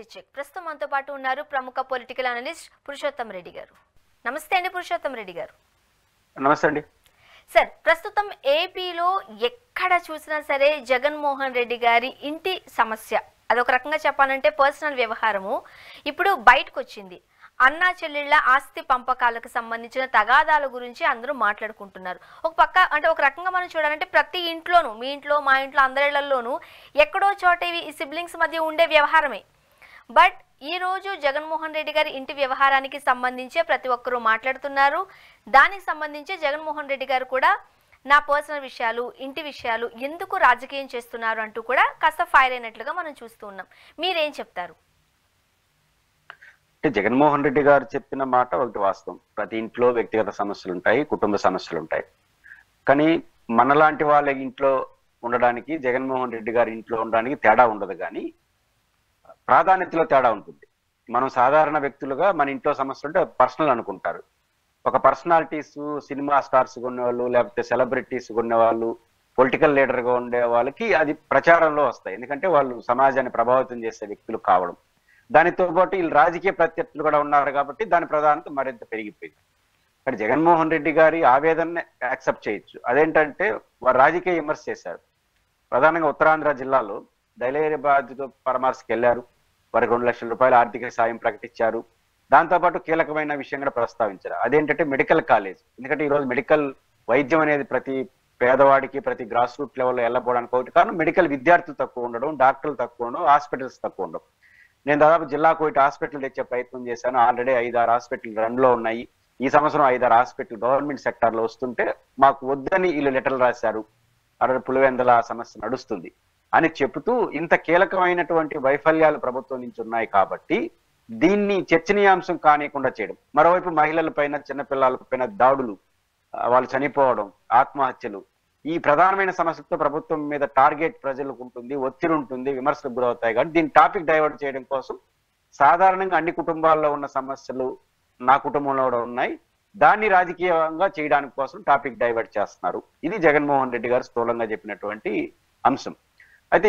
Reality check. ప్రస్తుతం మనతో పాటు ఉన్నారు ప్రముఖ పొలిటికల్ అనలిస్ట్ పురుషోత్తం రెడ్డి గారు. నమస్తే అండి పురుషోత్తం రెడ్డి గారు. నమస్తే అండి. సార్ ప్రస్తుతం ఏపీలో ఎక్కడ చూసినా సరే జగన్మోహన్ రెడ్డి గారి ఇంటి సమస్య. అదొక రకంగా చెప్పాలంటే పర్సనల్ వ్యవహారము. ఇప్పుడు బయటకు వచ్చింది అన్నా చెల్లెళ్ళ ఆస్తి పంపకాలకు సంబంధించిన తగాదాల గురించి అందరూ మాట్లాడుకుంటున్నారు. ఒక పక్క అంటే ఒక రకంగా మనం చూడాలంటే ప్రతి ఇంట్లోనూ మీ ఇంట్లో మా ఇంట్లో అందరిళ్ళలోనూ ఎక్కడో చోట ఇవి ఈ సిబ్లింగ్స్ మధ్య ఉండే వ్యవహారమే. బట్ ఈ రోజు జగన్మోహన్ రెడ్డి గారి ఇంటి వ్యవహారానికి సంబంధించే ప్రతి ఒక్కరూ మాట్లాడుతున్నారు. దానికి సంబంధించి జగన్మోహన్ రెడ్డి గారు కూడా నా పర్సనల్ విషయాలు ఇంటి విషయాలు ఎందుకు రాజకీయం చేస్తున్నారు అంటూ కూడా కాస్త ఫైర్ అయినట్లుగా మనం చూస్తూ ఉన్నాం. మీరేం చెప్తారు? అంటే జగన్మోహన్ రెడ్డి గారు చెప్పిన మాట ఒకటి వాస్తవం. ప్రతి ఇంట్లో వ్యక్తిగత సమస్యలు ఉంటాయి కుటుంబ సమస్యలు ఉంటాయి. కానీ మనలాంటి వాళ్ళ ఇంట్లో ఉండడానికి జగన్మోహన్ రెడ్డి గారి ఇంట్లో ఉండడానికి తేడా ఉండదు కానీ ప్రాధాన్యతలో తేడా ఉంటుంది. మనం సాధారణ వ్యక్తులుగా మన ఇంట్లో సమస్యలు ఉంటే పర్సనల్ అనుకుంటారు. ఒక పర్సనాలిటీస్ సినిమా స్టార్స్ కొనేవాళ్ళు లేకపోతే సెలబ్రిటీస్ కొనేవాళ్ళు పొలిటికల్ లీడర్గా ఉండే వాళ్ళకి అది ప్రచారంలో వస్తాయి. ఎందుకంటే వాళ్ళు సమాజాన్ని ప్రభావితం చేసే వ్యక్తులు కావడం. దానితో పాటు వీళ్ళు రాజకీయ ప్రత్యర్థులు కూడా ఉన్నారు కాబట్టి దాని ప్రాధాన్యత మరింత పెరిగిపోయింది. కానీ జగన్మోహన్ రెడ్డి గారి ఆవేదన యాక్సెప్ట్ చేయొచ్చు. అదేంటంటే వారు రాజకీయ విమర్శ చేశారు. ప్రధానంగా ఉత్తరాంధ్ర జిల్లాలో దళేరి బాధితో పరామర్శకు వెళ్ళారు. వారికి రెండు లక్షల రూపాయల ఆర్థిక సాయం ప్రకటించారు. దాంతోపాటు కీలకమైన విషయం కూడా ప్రస్తావించారు. అదేంటంటే మెడికల్ కాలేజ్. ఎందుకంటే ఈరోజు మెడికల్ వైద్యం అనేది ప్రతి పేదవాడికి ప్రతి గ్రాస్ రూట్ లెవెల్లో వెళ్ళపోవడానికి ఒకటి. కారణం మెడికల్ విద్యార్థులు తక్కువ ఉండడం డాక్టర్లు తక్కువ ఉండడం హాస్పిటల్స్ తక్కువ ఉండడం. నేను దాదాపు జిల్లాకు ఒకటి హాస్పిటల్ తెచ్చే ప్రయత్నం చేశాను. ఆల్రెడీ ఐదారు హాస్పిటల్ రన్లో ఉన్నాయి. ఈ సంవత్సరం ఐదారు హాస్పిటల్ గవర్నమెంట్ సెక్టార్లో వస్తుంటే మాకు వద్దని వీళ్ళు లెటర్లు రాశారు. అక్కడ పులివెందల సమస్య నడుస్తుంది. అని చెబుతూ ఇంత కీలకమైనటువంటి వైఫల్యాలు ప్రభుత్వం నుంచి ఉన్నాయి కాబట్టి దీన్ని చర్చనీయాంశం కానియకుండా చేయడం. మరోవైపు మహిళల పైన చిన్నపిల్లల పైన దాడులు వాళ్ళు చనిపోవడం ఆత్మహత్యలు ఈ ప్రధానమైన సమస్యలతో ప్రభుత్వం మీద టార్గెట్ ప్రజలకు ఉంటుంది ఒత్తిడి ఉంటుంది విమర్శలకు గురవుతాయి. కాబట్టి దీన్ని టాపిక్ డైవర్ట్ చేయడం కోసం సాధారణంగా అన్ని కుటుంబాల్లో ఉన్న సమస్యలు నా కుటుంబంలో కూడా ఉన్నాయి. దాన్ని రాజకీయంగా చేయడానికి కోసం టాపిక్ డైవర్ట్ చేస్తున్నారు. ఇది జగన్మోహన్ రెడ్డి గారు స్థూలంగా చెప్పినటువంటి అంశం. అయితే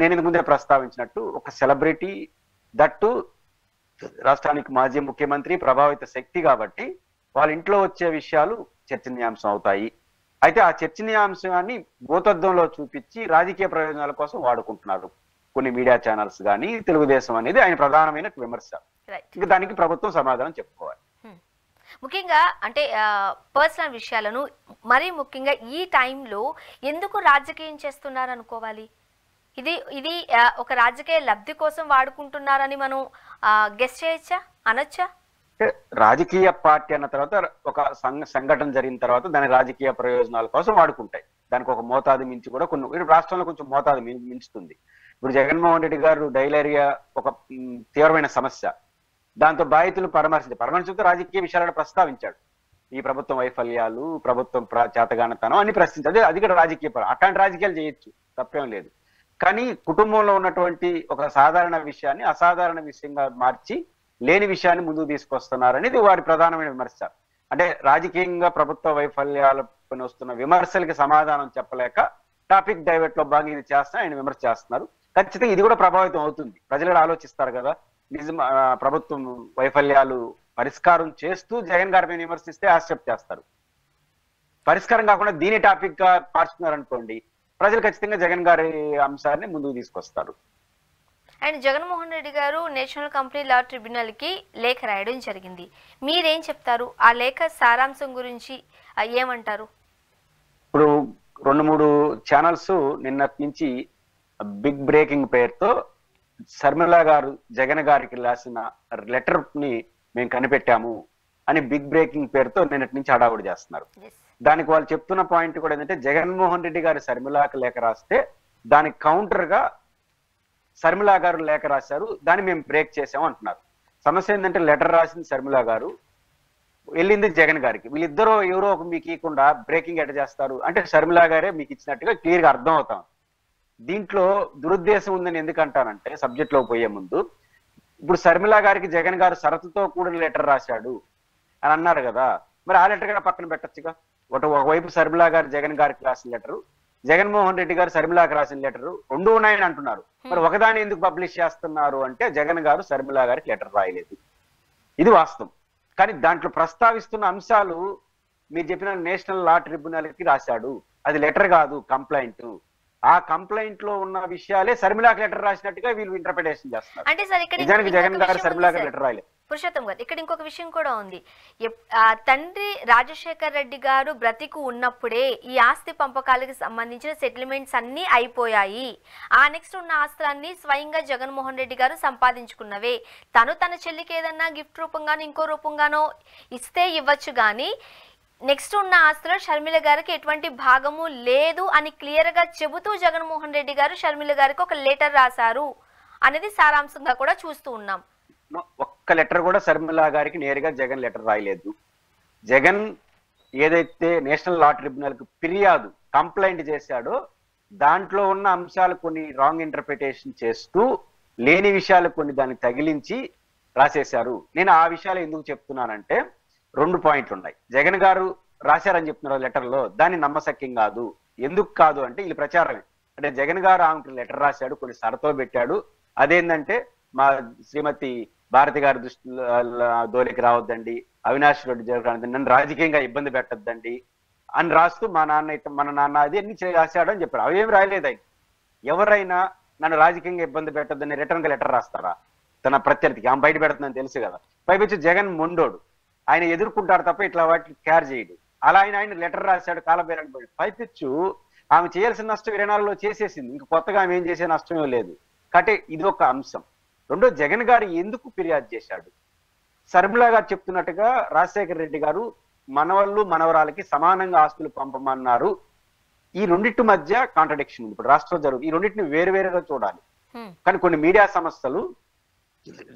నేను ఇంతకు ముందే ప్రస్తావించినట్టు ఒక సెలబ్రిటీ దట్టు రాష్ట్రానికి మాజీ ముఖ్యమంత్రి ప్రభావిత శక్తి కాబట్టి వాళ్ళ ఇంట్లో వచ్చే విషయాలు చర్చనీయాంశం అవుతాయి. అయితే ఆ చర్చనీయాంశాన్ని భూతద్దంలో చూపించి రాజకీయ ప్రయోజనాల కోసం వాడుకుంటున్నారు. కొన్ని మీడియా ఛానల్స్ కానీ తెలుగుదేశం అనేది ఆయన ప్రధానమైన విమర్శ. ఇంకా దానికి ప్రభుత్వం సమాధానం చెప్పుకోవాలి. ముఖ్యంగా అంటే పర్సనల్ విషయాలను మరీ ముఖ్యంగా ఈ టైంలో ఎందుకు రాజకీయం చేస్తున్నారు అనుకోవాలి ఇది ఇది ఒక రాజకీయ లబ్ధి కోసం వాడుకుంటున్నారని మనం గెస్ చేయొచ్చా? అనొచ్చా? రాజకీయ పార్టీ అన్న తర్వాత ఒక సంఘ సంఘటన జరిగిన తర్వాత దాని రాజకీయ ప్రయోజనాల కోసం వాడుకుంటాయి. దానికి ఒక మోతాదు మించి కూడా కొన్ని రాష్ట్రంలో కొంచెం మోతాదు మించుతుంది. ఇప్పుడు జగన్మోహన్ రెడ్డి గారు డైలేరియా ఒక తీవ్రమైన సమస్య. దాంతో బాధితులు పరామర్శించారు పరామర్శించే రాజకీయ విషయాలను ప్రస్తావించాడు. ఈ ప్రభుత్వం వైఫల్యాలు ప్రభుత్వం చేతగానతనం అని ప్రశ్నించారు అదే అది కూడా రాజకీయ పరం అట్లాంటి రాజకీయాలు చేయొచ్చు తప్పేం లేదు. కానీ కుటుంబంలో ఉన్నటువంటి ఒక సాధారణ విషయాన్ని అసాధారణ విషయంగా మార్చి లేని విషయాన్ని ముందుకు తీసుకొస్తున్నారనేది వారి ప్రధానమైన విమర్శ. అంటే రాజకీయంగా ప్రభుత్వ వైఫల్యాలపైన వస్తున్న విమర్శలకి సమాధానం చెప్పలేక టాపిక్ డైవర్ట్లో భాగంగా ఇది చేస్తున్నా ఆయన విమర్శ చేస్తున్నారు. ఖచ్చితంగా ఇది కూడా ప్రభావితం అవుతుంది. ప్రజలు ఆలోచిస్తారు కదా నిజం ప్రభుత్వం వైఫల్యాలు పరిష్కారం చేస్తూ జగన్ గారి మీద విమర్శిస్తే యాక్సెప్ట్ చేస్తారు. పరిష్కారం కాకుండా దీని టాపిక్గా మార్చుకున్నారు అనుకోండి ప్రజలు ఖచ్చితంగా జగన్ గారి అంశాన్ని ముందుకు తీసుకొస్తారు. అండ్ జగన్మోహన్ రెడ్డి గారు నేషనల్ కంపెనీ లా ట్రిబ్యునల్కి లేఖ రాయడం జరిగింది. మీరేం చెప్తారు? ఆ లేఖ సారాంశం గురించి ఏమంటారు? ఇప్పుడు రెండు మూడు ఛానల్స్ నిన్నటి నుంచి బిగ్ బ్రేకింగ్ పేరుతో శర్మిల గారు జగన్ గారికి రాసిన లెటర్ని మేము కనిపెట్టాము అని బిగ్ బ్రేకింగ్ పేరుతో నిన్నటి నుంచి హడావుడి చేస్తున్నారు. దానికి వాళ్ళు చెప్తున్న పాయింట్ కూడా ఏంటంటే జగన్మోహన్ రెడ్డి గారు శర్మిలాకి లేఖ రాస్తే దానికి కౌంటర్గా శర్మిలా గారు లేఖ రాశారు దాన్ని మేము బ్రేక్ చేసాము అంటున్నారు. సమస్య ఏంటంటే లెటర్ రాసింది శర్మిలా గారు వెళ్ళింది జగన్ గారికి. వీళ్ళిద్దరూ ఎవరో ఒక మీకు ఇవ్వకుండా బ్రేకింగ్ ఎట చేస్తారు? అంటే షర్మిలా గారే మీకు ఇచ్చినట్టుగా క్లియర్గా అర్థం అవుతాం. దీంట్లో దురుద్దేశం ఉందని ఎందుకు అంటానంటే సబ్జెక్ట్లో పోయే ముందు ఇప్పుడు శర్మిలా గారికి జగన్ గారు షరతుతో కూడిన లెటర్ రాశాడు అని అన్నారు కదా మరి ఆ లెటర్ కూడా పక్కన పెట్టచ్చుగా? ఒక ఒకవైపు శర్మిల గారు జగన్ గారికి రాసిన లెటర్ జగన్మోహన్ రెడ్డి గారు శర్మిలాకి రాసిన లెటర్ రెండు ఉన్నాయని అంటున్నారు. మరి ఒకదాని ఎందుకు పబ్లిష్ చేస్తున్నారు అంటే జగన్ గారు శర్మిలా గారికి లెటర్ రాయలేదు. ఇది వాస్తవం. కానీ దాంట్లో ప్రస్తావిస్తున్న అంశాలు మీరు చెప్పిన నేషనల్ లా ట్రిబ్యునల్కి రాశాడు. అది లెటర్ కాదు కంప్లైంట్ ఆ కంప్లైంట్లో ఉన్న విషయాలే శర్మిలాకి లెటర్ రాసినట్టుగా వీళ్ళు ఇంటర్ప్రిటేషన్ అంటే సార్ ఇక్కడ నిజానికి జగన్ గారు శర్మిలాకి. లెటర్ రాయలేదు. పురుషోత్తం గారు ఇక్కడ ఇంకొక విషయం కూడా ఉంది. తండ్రి రాజశేఖర్ రెడ్డి గారు బ్రతికు ఉన్నప్పుడే ఈ ఆస్తి పంపకాలకు సంబంధించిన సెటిల్మెంట్స్ అన్నీ అయిపోయాయి. ఆ నెక్స్ట్ ఉన్న ఆస్తులన్నీ స్వయంగా జగన్మోహన్ రెడ్డి గారు సంపాదించుకున్నవే. తను తన చెల్లికి ఏదన్నా గిఫ్ట్ రూపంగానో ఇంకో రూపంగానో ఇస్తే ఇవ్వచ్చు కానీ నెక్స్ట్ ఉన్న ఆస్తిలో షర్మిల గారికి ఎటువంటి భాగము లేదు అని క్లియర్గా చెబుతూ జగన్మోహన్ రెడ్డి గారు షర్మిల గారికి ఒక లెటర్ రాశారు అనేది సారాంశంగా కూడా చూస్తూ ఉన్నాం. ఒక్క లెటర్ కూడా శర్మిలా గారికి నేరుగా జగన్ లెటర్ రాయలేదు. జగన్ ఏదైతే నేషనల్ లా ట్రిబ్యునల్కు ఫిర్యాదు కంప్లైంట్ చేశాడో దాంట్లో ఉన్న అంశాలు కొన్ని రాంగ్ ఇంటర్ప్రిటేషన్ చేస్తూ లేని విషయాలు కొన్ని దాన్ని తగిలించి రాసేశారు. నేను ఆ విషయాలు ఎందుకు చెప్తున్నానంటే రెండు పాయింట్లు ఉన్నాయి. జగన్ గారు రాశారని చెప్తున్నారు లెటర్లో దాన్ని నమ్మశక్యం కాదు. ఎందుకు కాదు అంటే వీళ్ళు ప్రచారమే. అంటే జగన్ గారు ఆమెకు లెటర్ రాశాడు కొన్ని సరతో పెట్టాడు. అదేంటంటే మా శ్రీమతి భారతి గారి దృష్టిలో దోలికి రావద్దండి అవినాష్ రెడ్డి జరగడానికి నన్ను రాజకీయంగా ఇబ్బంది పెట్టద్దండి అని రాస్తూ మా నాన్న అయితే మన నాన్న అది అన్ని రాశాడు అని చెప్పారు. అవేం రాయలేదు ఆయన. ఎవరైనా నన్ను రాజకీయంగా ఇబ్బంది పెట్టద్దని రిటర్న్గా లెటర్ రాస్తారా? తన ప్రత్యర్థికి. ఆమె బయట పెడుతుందని తెలుసు కదా. పైపించి జగన్ మొండోడు. ఆయన ఎదుర్కొంటాడు తప్ప ఇట్లా వాటిని కేర్ చేయడు. అలా ఆయన ఆయన లెటర్ రాశాడు కాలబేరానికి పోయి పైపిచ్చు ఆమె చేయాల్సిన నష్టం ఇరవై నాలుగులో చేసేసింది. ఇంక కొత్తగా ఆమె ఏం చేసే నష్టమే లేదు. కాబట్టి ఇది ఒక అంశం. రెండో జగన్ గారు ఎందుకు ఫిర్యాదు చేశాడు? శర్మిలా గారు చెప్తున్నట్టుగా రాజశేఖర రెడ్డి గారు మనవళ్ళు మనవరాలకి సమానంగా ఆస్తులు పంపమన్నారు. ఈ రెండింటి మధ్య కాంట్రడిక్షన్ ఉంది. ఇప్పుడు రాష్ట్రంలో జరుగుతుంది. ఈ రెండింటిని వేరువేరుగా చూడాలి. కానీ కొన్ని మీడియా సంస్థలు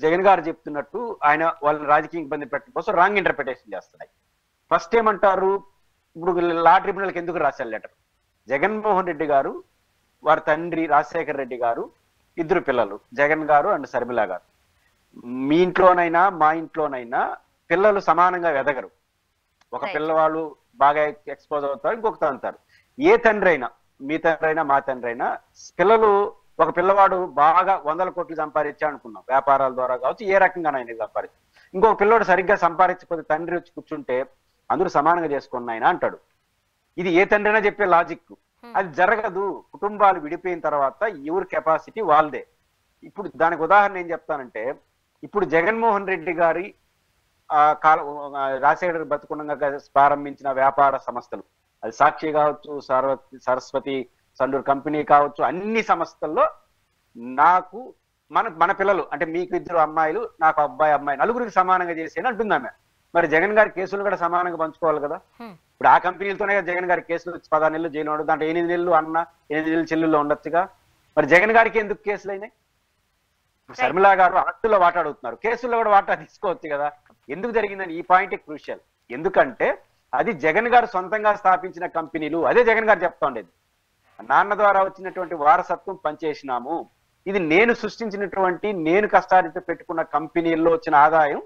జగన్ గారు చెప్తున్నట్టు ఆయన వాళ్ళని రాజకీయ ఇబ్బంది పెట్టడం కోసం రాంగ్ ఇంటర్ప్రిటేషన్ చేస్తున్నాయి. ఫస్ట్ ఏమంటారు? ఇప్పుడు లా ట్రిబ్యునల్కి ఎందుకు రాశారు లెటర్ జగన్మోహన్ రెడ్డి గారు వారి తండ్రి రాజశేఖర రెడ్డి గారు ఇద్దరు పిల్లలు జగన్ గారు అండ్ శర్మిల గారు. మీ ఇంట్లోనైనా మా ఇంట్లోనైనా పిల్లలు సమానంగా ఎదగరు ఒక. పిల్లవాళ్ళు బాగా ఎక్స్పోజ్ అవుతారు ఇంకొకరు అంటారు. ఏ తండ్రి అయినా మీ తండ్రి అయినా మా తండ్రి అయినా పిల్లలు ఒక పిల్లవాడు బాగా వందల కోట్లు సంపాదించా అనుకున్నాం. వ్యాపారాల ద్వారా కావచ్చు ఏ రకంగా ఆయన సంపాదించు. ఇంకొక పిల్లోడు సరిగ్గా సంపాదించకపోతే తండ్రి వచ్చి కూర్చుంటే అందరూ సమానంగా చేసుకున్న ఆయన అంటాడు. ఇది ఏ తండ్రి అయినా చెప్పే లాజిక్ అది జరగదు. కుటుంబాలు విడిపోయిన తర్వాత ఎవరి కెపాసిటీ వాళ్ళదే. ఇప్పుడు దానికి ఉదాహరణ ఏం చెప్తానంటే ఇప్పుడు జగన్మోహన్ రెడ్డి గారి ఆ కాల రాజశేఖర్ బతుకుండగా ప్రారంభించిన వ్యాపార సంస్థలు. అది సాక్షి కావచ్చు సరస్వతి సండూర్ కంపెనీ కావచ్చు అన్ని సంస్థల్లో నాకు మన మన పిల్లలు అంటే మీకు ఇద్దరు అమ్మాయిలు నాకు అబ్బాయి అమ్మాయి నలుగురికి సమానంగా చేసేది అంటుంది ఆమె. మరి జగన్ గారి కేసులు కూడా సమానంగా పంచుకోవాలి కదా. ఇప్పుడు ఆ కంపెనీలతోనే జగన్ గారి కేసులు పదహారు నెలలు జైలు ఉండదు దాంట్లో ఎనిమిది నెలలు అన్న ఎనిమిది నెలలు చెల్లెల్లో ఉండొచ్చుగా. మరి జగన్ గారికి ఎందుకు కేసులు అయినాయి? శర్మిలా గారు ఆస్తుల్లో వాటా అడుగుతున్నారు. కేసుల్లో కూడా వాటా తీసుకోవచ్చు కదా. ఎందుకు జరిగిందని ఈ పాయింట్ క్రూషియల్. ఎందుకంటే అది జగన్ గారు సొంతంగా స్థాపించిన కంపెనీలు అదే జగన్ గారు చెప్తా ఉండేది. నాన్న ద్వారా వచ్చినటువంటి వారసత్వం పనిచేసినాము. ఇది నేను సృష్టించినటువంటి నేను కష్టారిత పెట్టుకున్న కంపెనీల్లో వచ్చిన ఆదాయం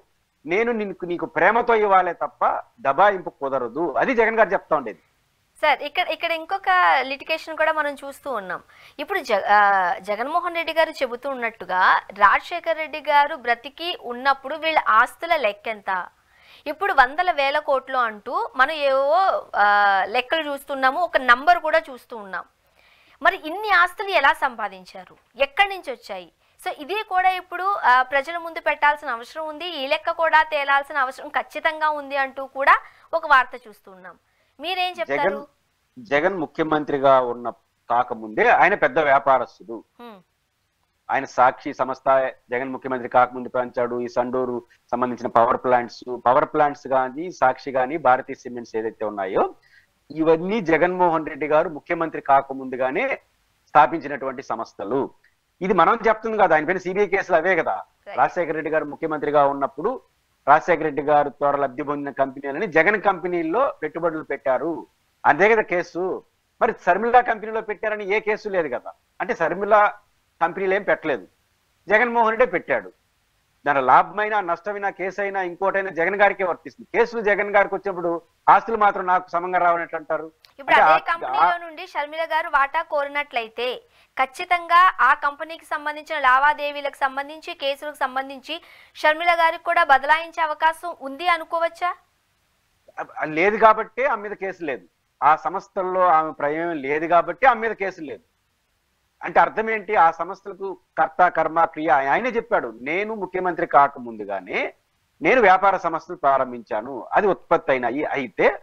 నేను నీకు నీకు ప్రేమతో ఇవ్వాలే తప్ప దబాయింపు కుదరదు. అది జగన్ గారు చెప్తా ఉండేది. సార్ ఇక్కడ ఇక్కడ ఇంకొక లిటికేషన్ కూడా మనం చూస్తూ ఉన్నాం. ఇప్పుడు జగ జగన్మోహన్ రెడ్డి గారు చెబుతూ ఉన్నట్టుగా రాజశేఖర్ రెడ్డి గారు బ్రతికి ఉన్నప్పుడు వీళ్ళ ఆస్తుల లెక్కెంత ఇప్పుడు వందల వేల కోట్లు అంటూ మనం ఏవో లెక్కలు చూస్తున్నాము ఒక నంబర్ కూడా చూస్తూ ఉన్నాం. మరి ఇన్ని ఆస్తులు ఎలా సంపాదించారు? ఎక్కడి నుంచి వచ్చాయి? సో ఇది కూడా ఇప్పుడు ప్రజల ముందు పెట్టాల్సిన అవసరం ఉంది. ఈ లెక్క కూడా తేలాల్సిన అవసరం ఖచ్చితంగా ఉంది అంటూ కూడా ఒక వార్త చూస్తున్నాం మీరేం చెప్తారు? జగన్ ముఖ్యమంత్రిగా ఉన్న కాకముందే ఆయన పెద్ద వ్యాపారస్తుడు. ఆయన సాక్షి సంస్థ జగన్ ముఖ్యమంత్రి కాకముందు పెంచాడు. ఈ సండూరు సంబంధించిన పవర్ ప్లాంట్స్ పవర్ ప్లాంట్స్ కానీ సాక్షి కానీ భారతీయ సిమెంట్స్ ఏదైతే ఉన్నాయో ఇవన్నీ జగన్మోహన్ రెడ్డి గారు ముఖ్యమంత్రి కాకముందుగానే స్థాపించినటువంటి సంస్థలు. ఇది మనం చెప్తుంది కదా ఆయన పైన సిబిఐ కేసులు అవే కదా. రాజశేఖర రెడ్డి గారు ముఖ్యమంత్రిగా ఉన్నప్పుడు రాజశేఖర రెడ్డి గారు ద్వారా లబ్ధి పొందిన కంపెనీలని జగన్ కంపెనీల్లో పెట్టుబడులు పెట్టారు. అదే కదా కేసు. మరి శర్మిలా కంపెనీలో పెట్టారని ఏ కేసు లేదు కదా. అంటే శర్మిలా కంపెనీలు ఏం పెట్టలేదు. జగన్మోహన్ రెడ్డి పెట్టాడు. దాని లాభమైనా నష్టమైనా కేసు అయినా ఇంకోటైనా జగన్ గారికే వర్తిస్తుంది. కేసులు జగన్ గారికి వచ్చినప్పుడు ఆస్తులు మాత్రం నాకు సమంగా రావనట్టు అంటారు ఇప్పుడు అంటే అదే ఆ- కంపెనీలో నుండి షర్మిల గారు వాటా కోరినట్లయితే ఖచ్చితంగా ఆ కంపెనీకి సంబంధించిన లావాదేవీలకు సంబంధించి కేసులకు సంబంధించి షర్మిల గారికి కూడా బదలాయించే అవకాశం ఉంది అనుకోవచ్చా? ఆ- లేదు కాబట్టి ఆమె మీద కేసు లేదు. ఆ సంస్థల్లో ఆమె ప్రమేయం లేదు కాబట్టి ఆమె మీద కేసు లేదు. అంటే అర్థం ఏంటి? ఆ సంస్థలకు కర్త కర్మ క్రియ ఆయనే చెప్పాడు. నేను ముఖ్యమంత్రి కాకముందుగానే నేను వ్యాపార సంస్థలు ప్రారంభించాను. అది ఉత్పత్తి అయినాయి. అయితే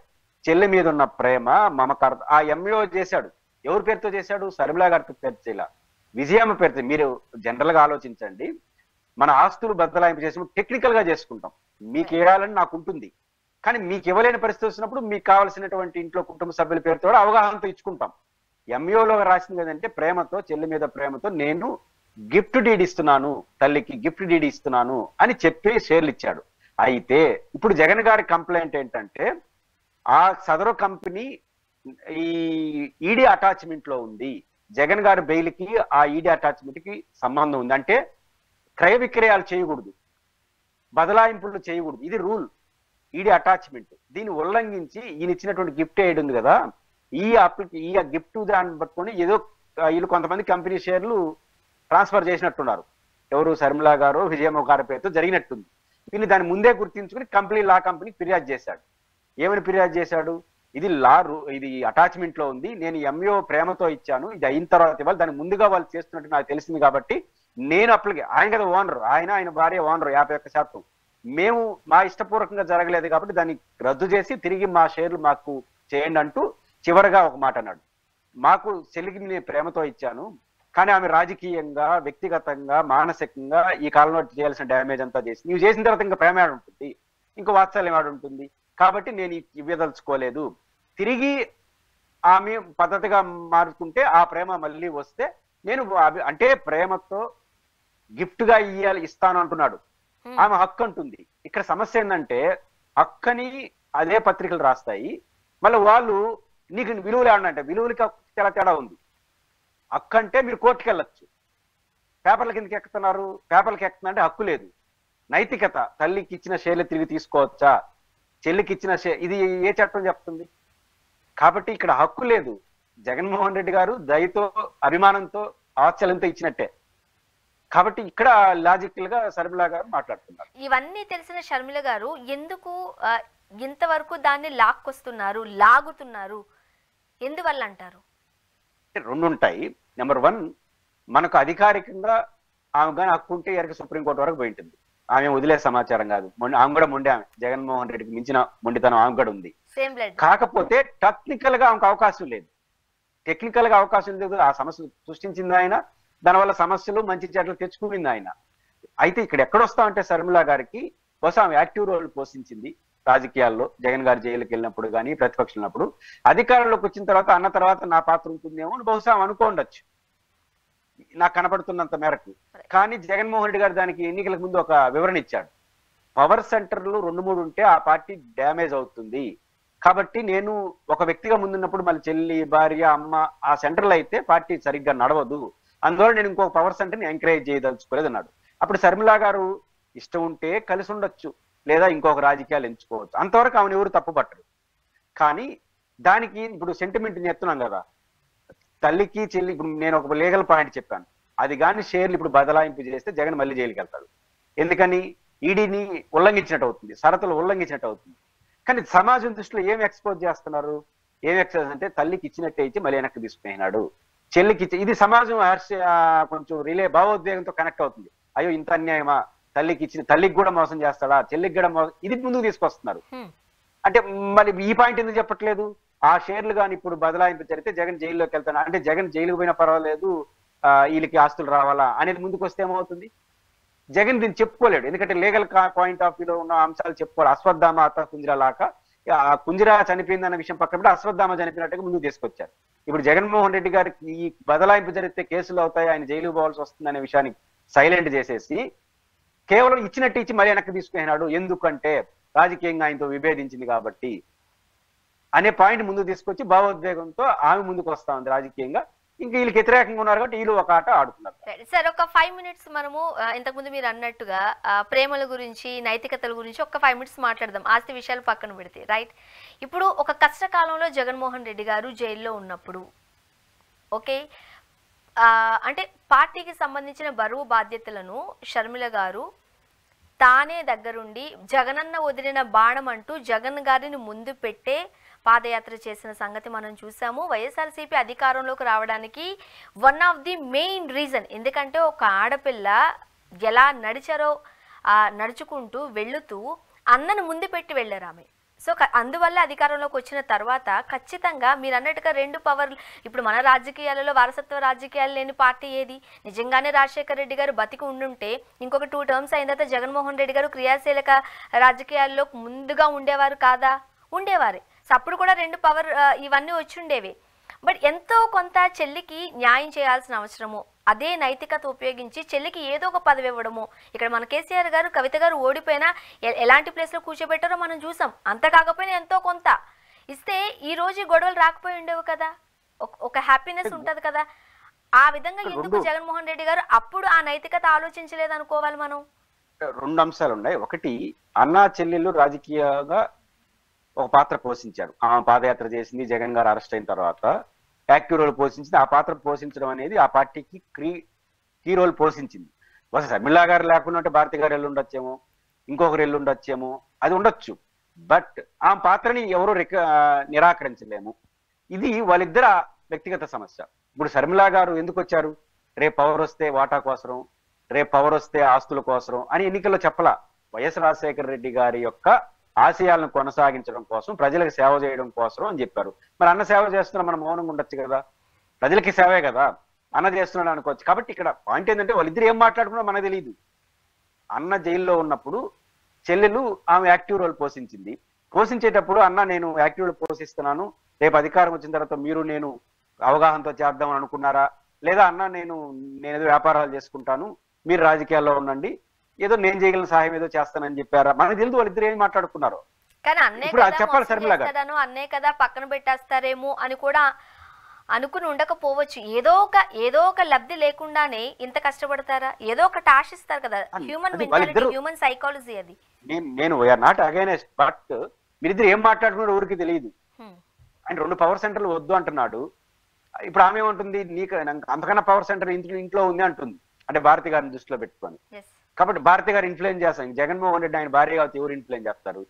చెల్లి మీద ఉన్న ప్రేమ మమకార ఆ ఎంఏఓ చేశాడు. ఎవరి పేరుతో చేశాడు? శర్మిలా గారితో పేరు చేయాల. విజయమ్మ పేరుతో మీరు జనరల్గా ఆలోచించండి. మన ఆస్తులు బద్దలాయింపు చేసినప్పుడు టెక్నికల్గా చేసుకుంటాం. మీకు ఇవ్వాలని నాకు ఉంటుంది. కానీ మీకు ఇవ్వలేని పరిస్థితి వచ్చినప్పుడు మీకు కావాల్సినటువంటి ఇంట్లో కుటుంబ సభ్యుల పేరుతో అవగాహనతో ఇచ్చుకుంటాం. ఎంఈఓలో రాసింది ఏంటంటే ప్రేమతో చెల్లి మీద ప్రేమతో నేను గిఫ్ట్ డీడ్ ఇస్తున్నాను తల్లికి గిఫ్ట్ డీడ్ ఇస్తున్నాను అని చెప్పి షేర్లు ఇచ్చాడు. అయితే ఇప్పుడు జగన్ గారి కంప్లైంట్ ఏంటంటే ఆ సదరు కంపెనీ ఈ ఈడీ అటాచ్మెంట్లో ఉంది. జగన్ గారి బెయిల్కి ఆ ఈడీ అటాచ్మెంట్కి సంబంధం ఉంది. అంటే క్రయ విక్రయాలు చేయకూడదు. బదలాయింపులు చేయకూడదు. ఇది రూల్. ఈడీ అటాచ్మెంట్ దీన్ని ఉల్లంఘించి ఈయన ఇచ్చినటువంటి గిఫ్ట్ ఎయిడ్ ఉంది కదా ఈ అప్లికి ఈ గిఫ్ట్ దాన్ని పట్టుకొని ఏదో వీళ్ళు కొంతమంది కంపెనీ షేర్లు ట్రాన్స్ఫర్ చేసినట్టున్నారు. ఎవరు శర్మిలా గారు విజయమ్మ గారి పేరుతో జరిగినట్టుంది. వీళ్ళు దాన్ని ముందే గుర్తించుకుని కంపెనీ లా కంపెనీకి ఫిర్యాదు చేశాడు. ఏమని ఫిర్యాదు చేశాడు? ఇది లా ఇది అటాచ్మెంట్లో ఉంది. నేను ఎంఓ ప్రేమతో ఇచ్చాను. ఇది అయిన తర్వాత ఇవ్వాలి దాన్ని ముందుగా వాళ్ళు చేస్తున్నట్టు నాకు తెలిసింది కాబట్టి నేను అప్లికే ఆయన కదా ఓనర్. ఆయన ఆయన భార్య ఓనర్ యాభై ఒక్క శాతం. మేము మా ఇష్టపూర్వకంగా జరగలేదు కాబట్టి దాన్ని రద్దు చేసి తిరిగి మా షేర్లు మాకు చేయండి అంటూ చివరగా ఒక మాట అన్నాడు. మాకు చెల్లికి నేను ప్రేమతో ఇచ్చాను కానీ ఆమె రాజకీయంగా వ్యక్తిగతంగా మానసికంగా ఈ కాలంలో చేయాల్సిన డ్యామేజ్ అంతా చేసి నీవు చేసిన తర్వాత ఇంకా ప్రేమ ఉంటుంది ఇంకా వాత్సల్యం ఉంటుంది కాబట్టి నేను ఇవ్వదలుచుకోలేదు. తిరిగి ఆమె పద్ధతిగా మారుతుంటే ఆ ప్రేమ మళ్ళీ వస్తే నేను అంటే ప్రేమతో గిఫ్ట్గా ఇయ్యాలి ఇస్తాను అంటున్నాడు. ఆమె హక్కు అంటుంది. ఇక్కడ సమస్య ఏంటంటే హక్కని అదే పత్రికలు రాస్తాయి. మళ్ళీ వాళ్ళు నీకు విలువలు ఏమన్నంటే విలువలకి చాలా తేడా ఉంది. హక్కు అంటే మీరు కోర్టుకి వెళ్ళచ్చు. పేపర్ల కిందకి ఎక్కుతున్నారు? పేపర్లకి ఎక్కుతున్నారంటే హక్కు లేదు. నైతికత తల్లికి ఇచ్చిన షేర్లు తిరిగి తీసుకోవచ్చా? చెల్లికి ఇచ్చిన షే ఇది ఏ చట్టం చెప్తుంది? కాబట్టి ఇక్కడ హక్కు లేదు. జగన్మోహన్ రెడ్డి గారు దయతో అభిమానంతో ఆశ్చర్యంతో ఇచ్చినట్టే. కాబట్టి ఇక్కడ లాజికల్గా శర్మిల గారు మాట్లాడుతున్నారు. ఇవన్నీ తెలిసిన షర్మిల గారు ఎందుకు ఇంతవరకు దాన్ని లాక్కొస్తున్నారు లాగుతున్నారు. ఎందువల్ల అంటారు? రెండు ఉంటాయి నెంబర్ వన్ మనకు అధికారికంగా ఆమె కానీ హక్కు ఉంటే ఎరక సుప్రీంకోర్టు వరకు పోయి ఉంటుంది ఆమె వదిలే సమాచారం కాదు. ఆమె కూడా మొండి ఆమె. జగన్మోహన్ రెడ్డికి మించిన మొండితనం ఆమె కూడా ఉంది. కాకపోతే టెక్నికల్గా ఆమెకు అవకాశం లేదు. టెక్నికల్గా అవకాశం లేదు. ఆ సమస్య సృష్టించింది ఆయన. దానివల్ల సమస్యలు మంచి చెడ్డలు తెచ్చుకునింది ఆయన. అయితే ఇక్కడ ఎక్కడొస్తామంటే శర్మిల గారికి బహుశా ఆమె యాక్టివ్ రోల్ పోషించింది. రాజకీయాల్లో జగన్ గారు జైలుకి వెళ్ళినప్పుడు కానీ ప్రతిపక్షం ఉన్నప్పుడు అధికారంలోకి వచ్చిన తర్వాత అన్న తర్వాత నా పాత్ర ఉంటుందేమో అని బహుశా అనుకోండొచ్చు నాకు కనపడుతున్నంత మేరకు. కానీ జగన్మోహన్ రెడ్డి గారు దానికి ఎన్నికలకు ముందు ఒక వివరణ ఇచ్చాడు. పవర్ సెంటర్లు రెండు మూడు ఉంటే ఆ పార్టీ డ్యామేజ్ అవుతుంది. కాబట్టి నేను ఒక వ్యక్తిగా ముందున్నప్పుడు మళ్ళీ చెల్లి భార్య అమ్మ ఆ సెంటర్లో అయితే పార్టీ సరిగ్గా నడవదు. అందువల్ల నేను ఇంకొక పవర్ సెంటర్ని ఎంకరేజ్ చేయదలుచుకోలేదు అన్నాడు. అప్పుడు శర్మిలా గారు ఇష్టం ఉంటే కలిసి ఉండొచ్చు. లేదా ఇంకొక రాజకీయాలు ఎంచుకోవచ్చు. అంతవరకు ఆమెను ఎవరు తప్పుపట్టరు. కానీ దానికి ఇప్పుడు సెంటిమెంట్ చెప్తున్నాం కదా. తల్లికి చెల్లి ఇప్పుడు నేను ఒక లీగల్ పాయింట్ చెప్పాను. అది కానీ షేర్లు ఇప్పుడు బదలాయింపు చేస్తే జగన్ మళ్ళీ జైలుకి వెళ్తాడు. ఎందుకని? ఈడీని ఉల్లంఘించినట్టు అవుతుంది. షరతులు ఉల్లంఘించినట్టు అవుతుంది. కానీ సమాజం దృష్టిలో ఏం ఎక్స్పోజ్ చేస్తున్నారు? ఏం ఎక్స్పోజ్ అంటే తల్లికి ఇచ్చినట్టే ఇచ్చి మళ్ళీ వెనక్కి తీసుకుపోయినాడు. చెల్లికి ఇచ్చి ఇది సమాజం హర్ష కొంచెం రిలే భావోద్వేగంతో కనెక్ట్ అవుతుంది. అయ్యో ఇంత అన్యాయమా? తల్లికి ఇచ్చిన తల్లికి కూడా మోసం చేస్తాడా? చెల్లికి కూడా మోసం ఇది ముందుకు తీసుకొస్తున్నారు. అంటే మరి ఈ పాయింట్ ఎందుకు చెప్పట్లేదు? ఆ షేర్లు కానీ ఇప్పుడు బదలాయింపు జరిగితే జగన్ జైల్లోకి వెళ్తాను అంటే జగన్ జైలుకు పోయినా పర్వాలేదు వీళ్ళకి ఆస్తులు రావాలా అనేది ముందుకు వస్తే ఏమవుతుంది? జగన్ దీన్ని చెప్పుకోలేడు. ఎందుకంటే లీగల్ పాయింట్ ఆఫ్ వ్యూలో ఉన్న అంశాలు చెప్పుకోవాలి. అశ్వత్థామ అత్త కుంజిరా లాక ఆ కుంజిరా చనిపోయిందన్న విషయం పక్కన పెట్టి అశ్వత్థామ చనిపోయినట్టుగా ముందుకు తీసుకొచ్చారు. ఇప్పుడు జగన్మోహన్ రెడ్డి గారికి ఈ బదలాయింపు జరిగితే కేసులు అవుతాయి? ఆయన జైలుకు పోవాల్సి వస్తుంది అనే విషయాన్ని సైలెంట్ చేసేసి కేవలం ఇచ్చినట్టు ఇచ్చి మరీ వెనక్కి తీసుకున్నాడు ఎందుకంటే రాజకీయంగా ఆయనతో విభేదించింది కాబట్టి అనే పాయింట్ ముందు తీసుకొచ్చి భావోద్వేగంతో ఆమె ముందుకు వస్తా ఉంది రాజకీయంగా. ఇంకా వీళ్ళకి వ్యతిరేకంగా ఉన్నారు కాబట్టి వీళ్ళు ఒక ఆట ఆడుతున్నారు. సార్ ఒక ఫైవ్ మినిట్స్ మనము ఇంతకు ఇంతకుముందు మీరు అన్నట్టుగా ప్రేమల గురించి నైతికతల గురించి ఒక ఫైవ్ మినిట్స్ మాట్లాడదాం. ఆస్తి విషయాలు పక్కన పెడితే రైట్ ఇప్పుడు ఒక కష్టకాలంలో జగన్మోహన్ రెడ్డి గారు జైల్లో ఉన్నప్పుడు ఓకే అంటే పార్టీకి సంబంధించిన బరువు బాధ్యతలను షర్మిల గారు తానే దగ్గరుండి జగనన్న వదిలిన బాణం అంటూ జగన్ గారిని ముందు పెట్టే పాదయాత్ర చేసిన సంగతి మనం చూసాము. వైఎస్ఆర్సీపీ అధికారంలోకి రావడానికి one of the main reason ఎందుకంటే ఒక ఆడపిల్ల ఎలా నడిచారో నడుచుకుంటూ వెళుతూ అన్నను ముందు పెట్టి వెళ్ళారు ఆమె. సో అందువల్ల అధికారంలోకి వచ్చిన తర్వాత ఖచ్చితంగా మీరు అన్నట్టుగా రెండు పవర్లు ఇప్పుడు మన రాజకీయాలలో వారసత్వ రాజకీయాలు లేని పార్టీ ఏది? నిజంగానే రాజశేఖర రెడ్డి గారు బతికి ఉండుంటే ఇంకొక టూ టర్మ్స్ అయిన తర్వాత జగన్మోహన్ రెడ్డి గారు క్రియాశీలక రాజకీయాల్లో ముందుగా ఉండేవారు కాదా? ఉండేవారే. సో అప్పుడు కూడా రెండు పవర్ ఇవన్నీ వచ్చి ఉండేవి. బట్ ఎంతో కొంత చెల్లికి న్యాయం చేయాల్సిన అవసరము అదే నైతికత ఉపయోగించి చెల్లికి ఏదో ఒక పదవి ఇవ్వడము. ఇక్కడ మన కేసీఆర్ గారు కవిత గారు ఓడిపోయినా ఎలాంటి ప్లేస్లో కూర్చోబెట్టారో మనం చూసాం. అంత కాకపోయినా ఎంతో కొంత. ఇస్తే ఈ రోజు గొడవలు రాకపోయి ఉండేవి కదా. ఒక- హ్యాపీనెస్ ఉంటది కదా. ఆ విధంగా ఎందుకు జగన్మోహన్ రెడ్డి గారు అప్పుడు ఆ నైతికత ఆలోచించలేదు అనుకోవాలి మనం? రెండు అంశాలు ఉన్నాయి. ఒకటి అన్నా చెల్లెళ్ళు రాజకీయంగా ఒక పాత్ర పోషించారు. ఆమె పాదయాత్ర చేసింది జగన్ గారు అరెస్ట్ అయిన తర్వాత. యాక్టివ్ రోల్ పోషించింది. ఆ పాత్ర పోషించడం అనేది ఆ పార్టీకి క్రీ కీ రోల్ పోషించింది. బహుశా శర్మిలా గారు లేకుండా ఉంటే భారతి గారు వెళ్ళి ఉండొచ్చేమో ఇంకొకరు వెళ్ళి ఉండొచ్చేమో అది ఉండొచ్చు. బట్ ఆ పాత్రని ఎవరు రిక నిరాకరించలేము. ఇది వాళ్ళిద్దర వ్యక్తిగత సమస్య. ఇప్పుడు శర్మిలా గారు ఎందుకు వచ్చారు? రేపు పవర్ వస్తే వాటా కోసం రేపు పవర్ వస్తే ఆస్తుల కోసం అని ఎన్నికల్లో చెప్పలా. వైఎస్ రాజశేఖర రెడ్డి గారి యొక్క ఆశయాలను కొనసాగించడం కోసం ప్రజలకు సేవ చేయడం కోసం అని చెప్పారు. మరి అన్న సేవ చేస్తున్నా మనం మౌనంగా ఉండొచ్చు కదా? ప్రజలకి సేవే కదా? అన్న చేస్తున్నాడు అనుకోవచ్చు. కాబట్టి ఇక్కడ పాయింట్ ఏంటంటే వాళ్ళిద్దరు ఏం మాట్లాడుకున్నా మనకు తెలియదు అన్న జైల్లో ఉన్నప్పుడు చెల్లెలు ఆమె యాక్టివ్ రోల్ పోషించింది. పోషించేటప్పుడు అన్న నేను యాక్టివ్ రోల్ పోషిస్తున్నాను. రేపు అధికారం వచ్చిన తర్వాత మీరు నేను అవగాహనతో చేద్దామని అనుకున్నారా? లేదా అన్న నేను నేను ఏదో వ్యాపారాలు చేసుకుంటాను. మీరు రాజకీయాల్లో ఉండండి. ఏదో నేను చేయగలిగిన సహాయం ఏదో చేస్తానని చెప్పారా? మనకు తెలియదు వాళ్ళిద్దరు ఏం మాట్లాడుకున్నారో. చెప్పాలి శర్మిల గారు. అన్నే కదా పక్కన పెట్టేస్తారేమో అని కూడా అనుకుని ఉండకపోవచ్చు. ఏదో ఒక ఏదో ఒక లబ్ధి లేకుండానే ఇంత కష్టపడతారా? ఏదో ఒకటి ఆశిస్తారు కదా. హ్యూమన్ హ్యూమన్ సైకాలజీ అది. నేను వీఆర్ నాట్ అగైనెస్ట్ బట్ మీరిద్దరు ఏం మాట్లాడుకున్నారో ఊరికి తెలియదు. ఆయన రెండు పవర్ సెంటర్లు వద్దు అంటున్నాడు. ఇప్పుడు ఆమె ఏమంటుంది? నీకు అంతకన్నా పవర్ సెంటర్ ఇంట్లో ఇంట్లో ఉంది అంటుంది. అంటే భారతి గారిని దృష్టిలో పెట్టుకొని. కాబట్టి భారతి గారు ఇన్ఫ్లుయెన్స్ చేస్తాం జగన్మోహన్ రెడ్డి ఆయన భార్య కాబట్టి ఎవరు ఇన్ఫ్లుయెన్స్ చేస్తారు?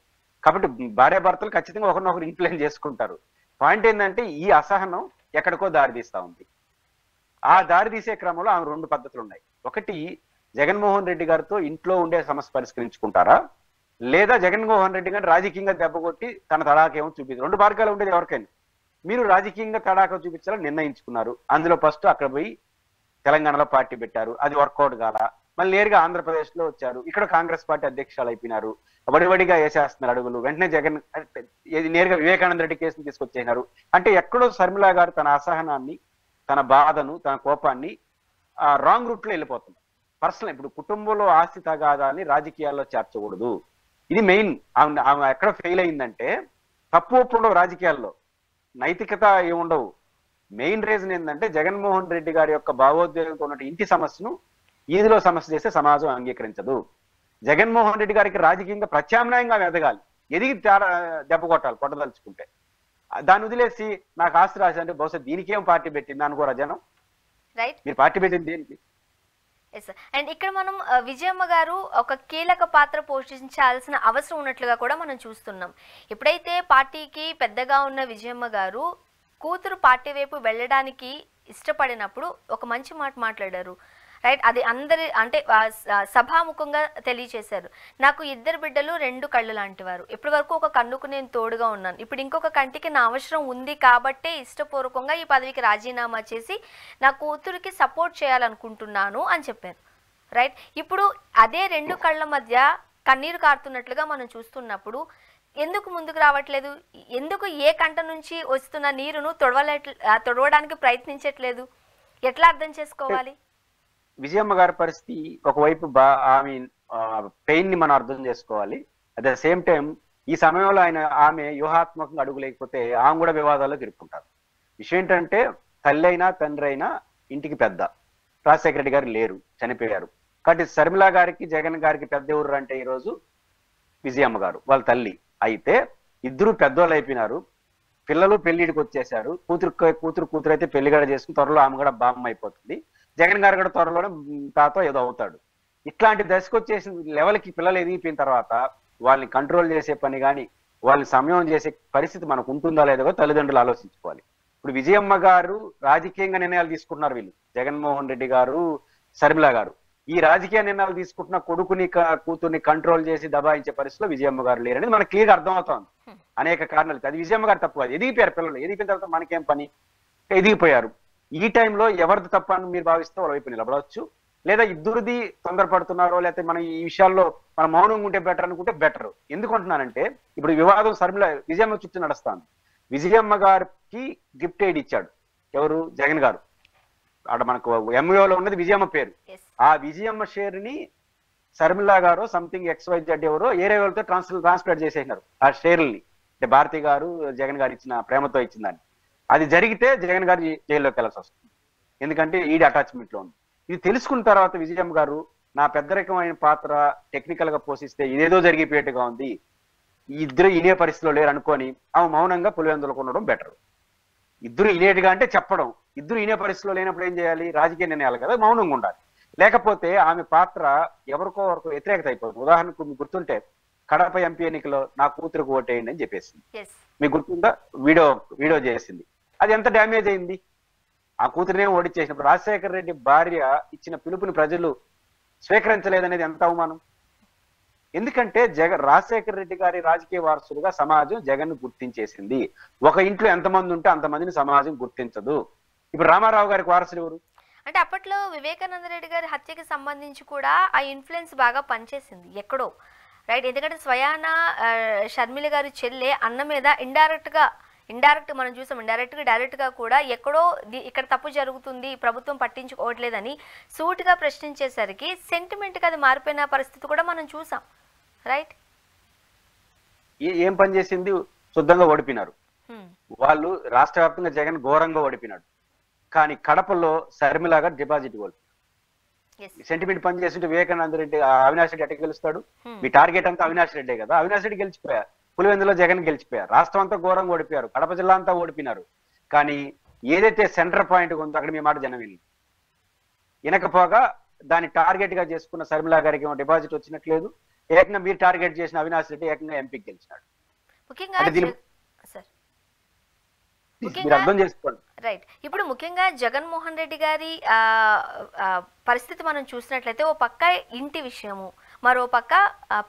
కాబట్టి భార్య భర్తలు ఖచ్చితంగా ఒకరినొకరు ఇన్ఫ్లుయెన్స్ చేసుకుంటారు. పాయింట్ ఏంటంటే ఈ అసహనం ఎక్కడికో దారి తీస్తా ఉంది. ఆ దారి తీసే క్రమంలో ఆమె రెండు పద్ధతులు ఉన్నాయి ఒకటి జగన్మోహన్ రెడ్డి గారితో ఇంట్లో ఉండే సమస్య పరిష్కరించుకుంటారా? లేదా జగన్మోహన్ రెడ్డి గారిని రాజకీయంగా దెబ్బకొట్టి తన తడాకేమో చూపించారు రెండు మార్గాలు ఉండేది ఎవరికైనా. మీరు రాజకీయంగా తడాక చూపించాలని నిర్ణయించుకున్నారు. అందులో ఫస్ట్ అక్కడ పోయి తెలంగాణలో పార్టీ పెట్టారు. అది వర్కౌట్ కాలా మళ్ళీ నేరుగా ఆంధ్రప్రదేశ్లో వచ్చారు. ఇక్కడ కాంగ్రెస్ పార్టీ అధ్యక్షులు అయిపోయినారు. వడివడిగా వేసేస్తున్నారు అడుగులు. వెంటనే జగన్ నేరుగా వివేకానంద రెడ్డి కేసుని తీసుకొచ్చేసినారు. అంటే ఎక్కడో శర్మిలా గారు తన అసహనాన్ని తన బాధను తన కోపాన్ని ఆ రాంగ్ రూట్లో వెళ్ళిపోతుంది పర్సనల్ ఇప్పుడు కుటుంబంలో ఆస్తి తగాదాన్ని రాజకీయాల్లో చేర్చకూడదు. ఇది మెయిన్. ఆమె ఆమె ఎక్కడ ఫెయిల్ అయిందంటే తప్పు ఒప్పు రాజకీయాల్లో. నైతికత ఏముండవు. మెయిన్ రీజన్ ఏంటంటే జగన్మోహన్ రెడ్డి గారి యొక్క భావోద్వేగంతో ఉన్న ఇంటి సమస్యను ఈదిలో సమస్య చేస్తే సమాజం అంగీకరించదు. జగన్మోహన్ రెడ్డి గారికి రాజకీయంగా ప్రత్యామ్నాయంగా ఎదగాలి ఎదిగి దెబ్బ కొట్టాలి కొట్టదలుచుకుంటే. దాన్ని వదిలేసి నాకు ఆస్తి రాసి అంటే బహుశా దీనికేం పార్టీ పెట్టింది అనుకోరా జనం? రైట్ మీరు పార్టీ పెట్టింది దేనికి? ఎస్ అండ్ ఇక్కడ మనం విజయమ్మ గారు ఒక కీలక పాత్ర పోషించాల్సిన అవసరం ఉన్నట్లుగా కూడా మనం చూస్తున్నాం. ఎప్పుడైతే పార్టీకి పెద్దగా ఉన్న విజయమ్మ గారు కూతురు పార్టీ వైపు వెళ్ళడానికి ఇష్టపడినప్పుడు ఒక మంచి మాట మాట్లాడారు. రైట్ అది అందరి అంటే సభాముఖంగా తెలియచేశారు. నాకు ఇద్దరు బిడ్డలు రెండు కళ్ళు లాంటివారు. ఇప్పటి వరకు ఒక కన్నుకు నేను తోడుగా ఉన్నాను. ఇప్పుడు ఇంకొక కంటికి నా అవసరం ఉంది కాబట్టే ఇష్టపూర్వకంగా ఈ పదవికి రాజీనామా చేసి నా కూతురికి సపోర్ట్ చేయాలనుకుంటున్నాను అని చెప్పారు. రైట్ ఇప్పుడు అదే రెండు కళ్ళ మధ్య కన్నీరు కారుతున్నట్లుగా మనం చూస్తున్నప్పుడు ఎందుకు ముందుకు రావట్లేదు? ఎందుకు ఏ కంట నుంచి వస్తున్న నీరును తొడవలే తొడవడానికి ప్రయత్నించట్లేదు? ఎట్లా అర్థం చేసుకోవాలి? విజయమ్మ గారి పరిస్థితి ఒకవైపు బా ఆమె పెయిన్ని మనం అర్థం చేసుకోవాలి. అట్ ద సేమ్ టైం ఈ సమయంలో ఆయన ఆమె వ్యూహాత్మకంగా అడుగు లేకపోతే ఆమె కూడా వివాదాల్లో తిరుక్కుంటారు. విషయం ఏంటంటే తల్లి అయినా తండ్రి అయినా ఇంటికి పెద్ద. రాజశేఖర రెడ్డి గారు లేరు చనిపోయారు. కాబట్టి శర్మిల గారికి జగన్ గారికి పెద్ద ఎవరు అంటే ఈరోజు విజయమ్మ గారు వాళ్ళ తల్లి. అయితే ఇద్దరు పెద్దోళ్ళు అయిపోయినారు. పిల్లలు పెళ్ళిడికి వచ్చేసారు కూతురు కూతురు కూతురు అయితే పెళ్ళి కూడా చేసుకుని త్వరలో ఆమె కూడా బామ్మ అయిపోతుంది. జగన్ గారు కూడా త్వరలోనే తాతో ఏదో అవుతాడు. ఇట్లాంటి దశకు వచ్చేసిన లెవెల్కి పిల్లలు ఎదిగిపోయిన తర్వాత వాళ్ళని కంట్రోల్ చేసే పని కానీ వాళ్ళని సమయం చేసే పరిస్థితి మనకు ఉంటుందా లేదో తల్లిదండ్రులు ఆలోచించుకోవాలి. ఇప్పుడు విజయమ్మ గారు రాజకీయంగా నిర్ణయాలు తీసుకుంటున్నారు వీళ్ళు. జగన్మోహన్ రెడ్డి గారు శర్మిల గారు. ఈ రాజకీయ నిర్ణయాలు తీసుకుంటున్న కొడుకుని కూతుర్ని కంట్రోల్ చేసి దబాయించే పరిస్థితిలో విజయమ్మ గారు లేరనేది మనకు క్లియర్ అర్థమవుతోంది. అనేక కారణాలు అది విజయమ్మ గారు తప్పు అది ఎదిగిపోయారు పిల్లలు. ఎదిగిపోయిన తర్వాత మనకేం పని? ఎదిగిపోయారు. ఈ టైంలో ఎవరిది తప్ప అని మీరు భావిస్తే వాళ్ళ వైపు నిలబడవచ్చు. లేదా ఇద్దరిది తొందరపడుతున్నారో లేకపోతే మనం ఈ విషయాల్లో మనం మౌనంగా ఉంటే బెటర్ అనుకుంటే బెటర్ ఎందుకుంటున్నానంటే ఇప్పుడు వివాదం శర్మిల విజయమ్మ చుట్టూ నడుస్తాను విజయమ్మ గారికి గిఫ్ట్ ఎయిడ్ ఇచ్చాడు. ఎవరు? జగన్ గారు. అక్కడ మనకు ఎంఓలో ఉన్నది విజయమ్మ పేరు. ఆ విజయమ్మ షేర్ని శర్మిలా గారు సంథింగ్ ఎక్స్ వై జెడ్ ఎవరో ఏరే వాళ్ళతో ట్రాన్స్ఫర్ ట్రాన్స్ఫర్ చేసేసినారు ఆ షేర్లని. అంటే భారతి గారు జగన్ గారు ఇచ్చిన ప్రేమతో ఇచ్చిన దాన్ని. అది జరిగితే జగన్ గారు జైల్లోకి వెళ్ళాల్సి వస్తుంది. ఎందుకంటే ఈడి అటాచ్మెంట్లో ఉంది. ఇది తెలుసుకున్న తర్వాత విజయమ్మ గారు నా పెద్దరికమైన పాత్ర టెక్నికల్గా పోషిస్తే ఇదేదో జరిగిపోయేట్టుగా ఉంది. ఇద్దరు ఇనే పరిస్థితిలో లేరు అనుకొని ఆమె మౌనంగా పులివెందులకు ఉండడం బెటర్ ఇద్దరు ఇనేటిగా అంటే చెప్పడం. ఇద్దరు ఇనే పరిస్థితిలో లేనప్పుడు ఏం చేయాలి? రాజకీయ నిర్ణయాలు కదా మౌనంగా ఉండాలి. లేకపోతే ఆమె పాత్ర ఎవరికో వరకు వ్యతిరేకత అయిపోతుంది ఉదాహరణకు మీకు గుర్తుంటే కడప ఎంపీ ఎన్నికలో నా కూతురుకు ఓటేయండి అని చెప్పేసింది. మీకు గుర్తుందా? వీడియో వీడియో చేసింది. అది ఎంత డ్యామేజ్ అయింది? ఆ కూతురినే ఓడిచ్చేసినప్పుడు రాజశేఖర రెడ్డి భార్య ఇచ్చిన పిలుపుని ప్రజలు స్వీకరించలేదనేది ఎంత అవమానం? ఎందుకంటే జగన్ రాజశేఖర రెడ్డి గారి రాజకీయ వారసులుగా సమాజం జగన్ గుర్తించేసింది. ఒక ఇంట్లో ఎంతమంది ఉంటే అంతమందిని సమాజం గుర్తించదు. ఇప్పుడు రామారావు గారికి వారసులు ఎవరు? అంటే అప్పట్లో వివేకానంద రెడ్డి గారి హత్యకి సంబంధించి కూడా ఆ ఇన్ఫ్లుయెన్స్ బాగా పనిచేసింది ఎక్కడో. రైట్? ఎందుకంటే స్వయాన షర్మిల గారి చెల్లె అన్న మీద ఇండైరెక్ట్గా ఇండైరెక్ట్ మనం చూసాం ఇండైరెక్ట్గా డైరెక్ట్గా కూడా ఎక్కడో ఇక్కడ తప్పు జరుగుతుంది ప్రభుత్వం పట్టించుకోవట్లేదని సూటిగా ప్రశ్నించేసరికి సెంటిమెంట్గా అది మారిపోయిన పరిస్థితి కూడా మనం చూసాం. రైట్ ఏ- పని చేసింది? శుద్ధంగా ఓడిపినారు వాళ్ళు రాష్ట్ర వ్యాప్తంగా జగన్ ఘోరంగా ఓడిపినాడు కానీ కడపలో శర్మిలాగా డిపాజిట్ కోల్పోయారు సెంటిమెంట్ పని చేస్తుంటే వివేకానంద రెడ్డి అవినాష్ రెడ్డి ఎట్ట గెలుస్తాడు? మీ టార్గెట్ అంతా అవినాష్ రెడ్డే కదా? అవినాష్ రెడ్డి గెలిచిపోయారు పులివెందులో జగన్ గెలిచిపోయారు. రాష్ట్రం అంతా ఘోరంగా ఓడిపోయారు. కడప జిల్లా అంతా ఓడిపోయినారు. కానీ ఏదైతే సెంటర్ పాయింట్ ఉందో అక్కడ మీ మాట జనం విని వినకపోగా దాన్ని టార్గెట్గా చేసుకున్న శర్మిలా గారికి ఏమో డిపాజిట్ వచ్చినట్లేదు. ఏకంగా మీరు టార్గెట్ చేసిన అవినాష్ రెడ్డి ఏకంగా ఎంపీకి గెలిచినాడు. మీరు అర్థం చేసుకోండి. రైట్. ఇప్పుడు ముఖ్యంగా జగన్మోహన్ రెడ్డి గారి పరిస్థితి మనం చూసినట్లయితే ఓ పక్క ఇంటి విషయము. మరో పక్క